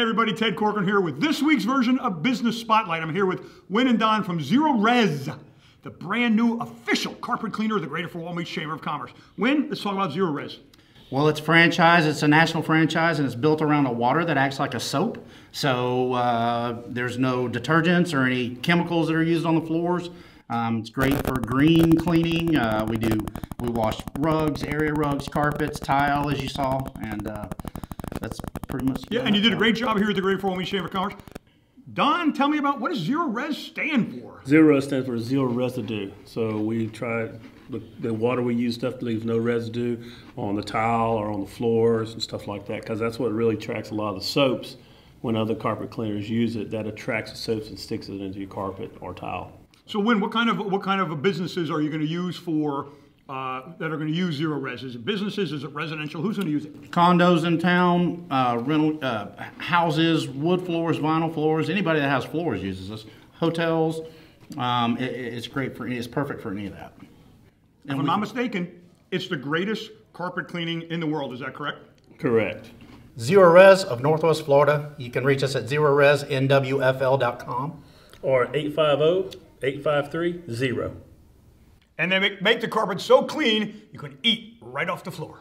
Hey everybody, Ted Corcoran here with this week's version of Business Spotlight. I'm here with Win and Don from Zerorez, the brand new official carpet cleaner of the Greater Fort Beach Chamber of Commerce. Win, let's talk about Zerorez. Well, it's franchise. It's a national franchise, and it's built around a water that acts like a soap. So uh, there's no detergents or any chemicals that are used on the floors. Um, it's great for green cleaning. Uh, we do we wash rugs, area rugs, carpets, tile, as you saw, and uh, that's pretty much. Yeah, and you did a great job here at the Great Fort Walton Beach Chamber of Commerce. Don, tell me about what does Zerorez stand for? Zerorez stands for zero residue. So we try the, the water we use stuff leaves no residue on the tile or on the floors and stuff like that because that's what really attracts a lot of the soaps when other carpet cleaners use it. That attracts the soaps and sticks it into your carpet or tile. So, Win, what kind of what kind of businesses are you going to use for uh, that are going to use Zerorez? Is it businesses? Is it residential? Who's going to use it? Condos in town, uh, rental uh, houses, wood floors, vinyl floors. Anybody that has floors uses this. Hotels. Um, it, it's great for. It's perfect for any of that. And If I'm not mistaken, it's the greatest carpet cleaning in the world. Is that correct? Correct. Zerorez of Northwest Florida. You can reach us at zeroreznwfl.com. Or 850-853-0. And they make, the carpet so clean you can eat right off the floor.